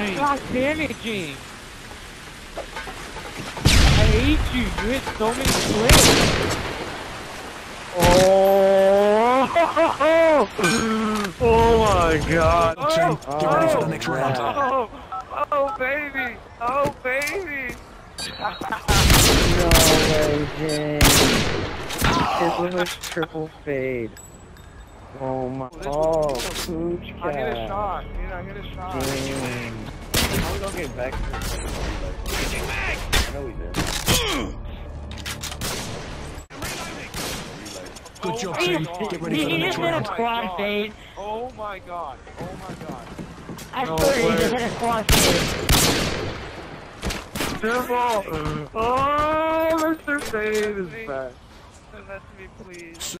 Nice. God damaging. I hate you. You hit so many clicks. Oh! oh my god. Oh. Team, get ready for the next oh. round. Oh, oh baby. Oh baby. No way, James. His was triple fade. Oh my. Oh, pooch cat. I hit a shot. Dude, I hit a shot. Damn. How we gonna get back to the I know we did. Good job, Oh, team. God. Get ready for the He next just hit a round. squad fade. Oh my god. Oh my god. I No swear he just hit a squad fade. Triple. Oh, Mr. Fade is back. Send that to me, please.